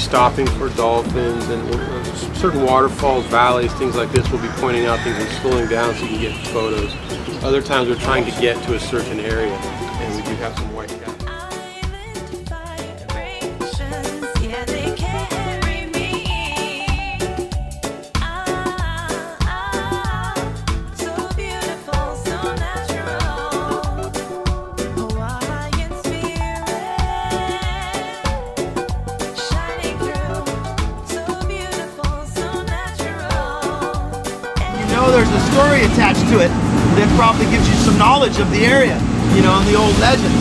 stopping for dolphins and certain waterfalls, valleys, things like this. We'll be pointing out things and slowing down so you can get photos. Other times we're trying to get to a certain area and we do have some white. Attached to it that probably gives you some knowledge of the area, you know, and the old legends.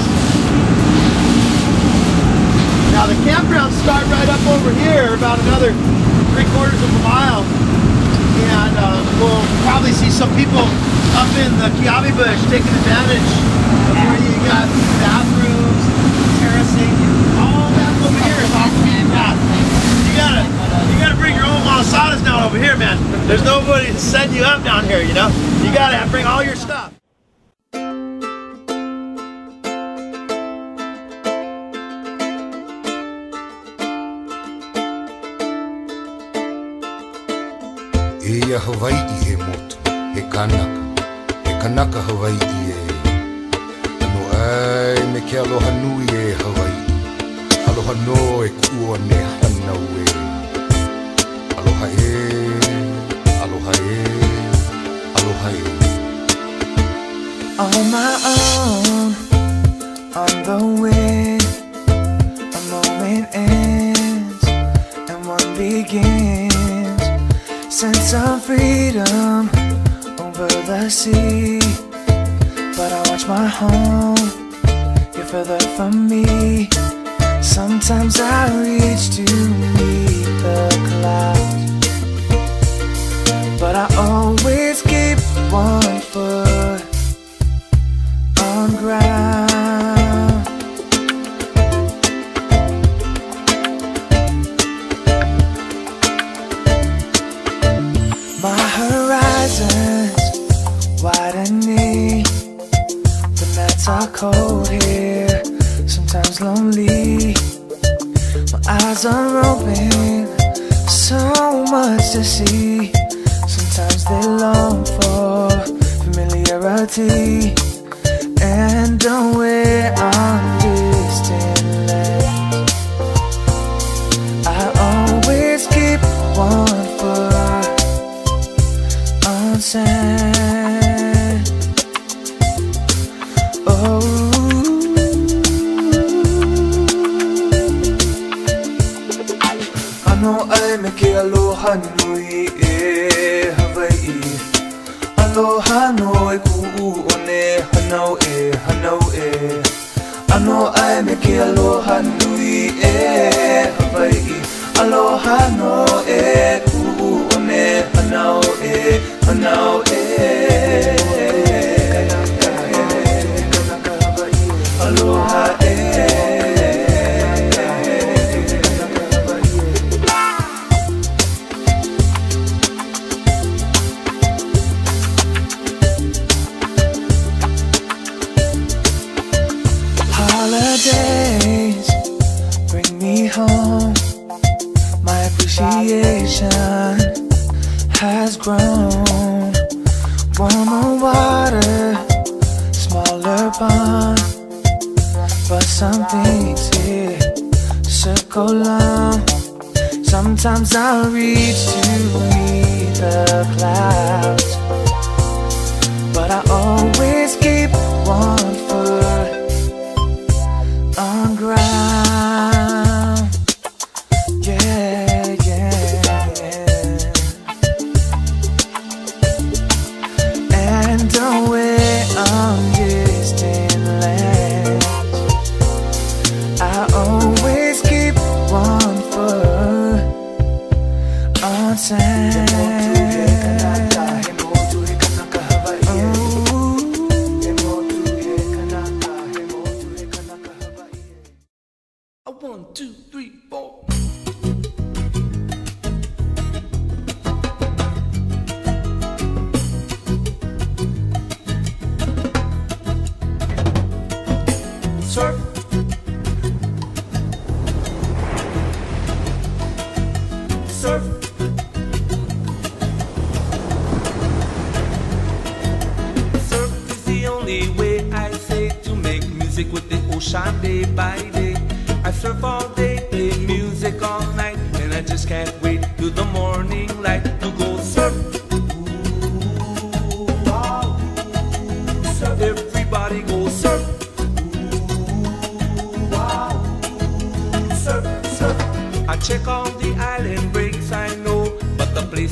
Now the campgrounds start right up over here, about another three quarters of a mile, and uh, we'll probably see some people up in the kiawe bush taking advantage of where you got bathrooms, terracing, all that over here is off the path. You gotta, you gotta bring your own malasadas down over here, man. There's nobody to setting you up down here, you know? You gotta bring all your stuff. E ia Hawaii motu, he kanaka, he kanaka Hawaii e. Ano ai me ke aloha nui e Hawaii, aloha no e kua ne hanau e. On my own, on the wind, a moment ends and one begins. Sense of freedom over the sea, but I watch my home get further from me. Sometimes I reach to meet the clouds, but I always keep one foot on ground. My horizons widening. The nights are cold here, sometimes lonely. My eyes are open, familiarity and away on distant lands. I always keep one foot on sand. Oh, ano ay me ke aloha nui e Hawaii. Aloha no e ku'u o ne hanau e, hanau e. Ano ai me ke aloha nui e Hawaii. Aloha no e ku'u o ne hanau e, hanau e. Aloha e. on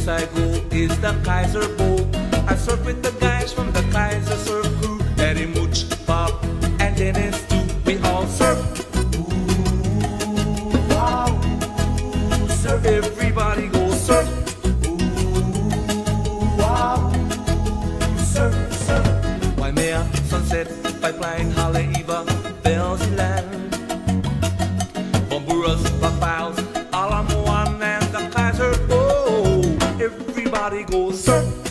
I go is the Kaiser Bowl. I surf with the guys from the Kaiser Surf Crew, Eddie Mooch, Bob, and Dennis too. We all surf. Ooh, wow. Surf, everybody go surf. Ooh, wow. Surf, surf. Waimea, Sunset, Pipeline, Haleiwa, Velzyland. Bomburas, Papaus, everybody go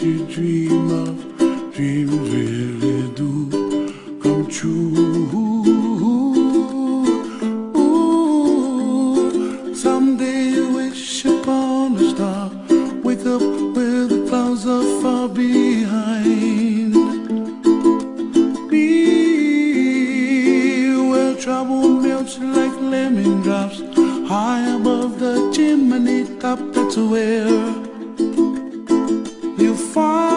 you dream of, dreams real. far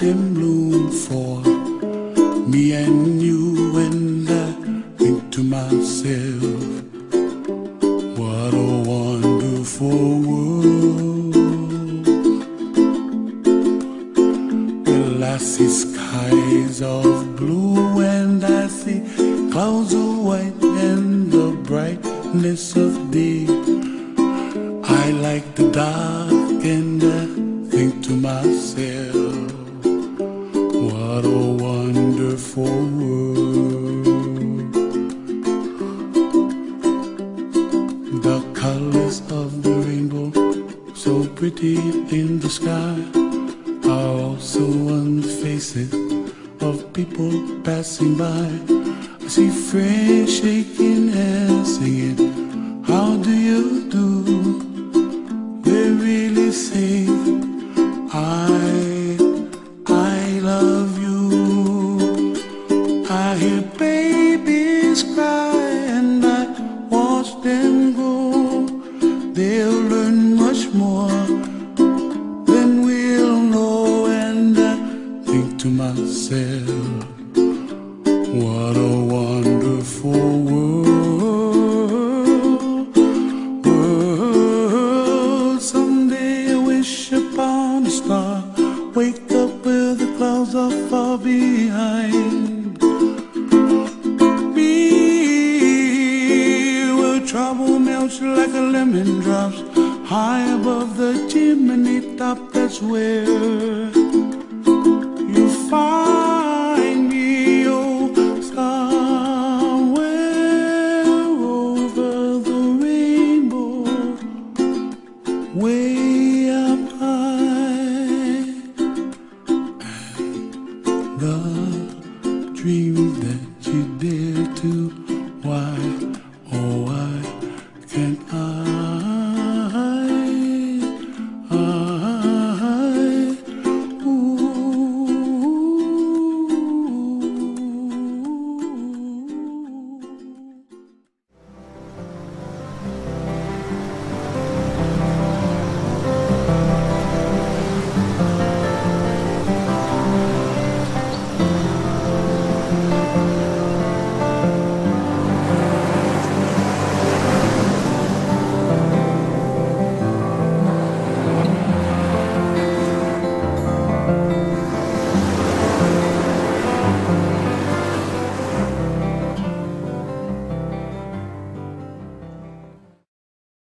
autumn bloom for me and you and I think to myself. pretty in the sky are also on the faces of people passing by. I see friends shaking hands, singing, How do you do? They really sing, I, I love you. I hear babies cry and I watch them go. They'll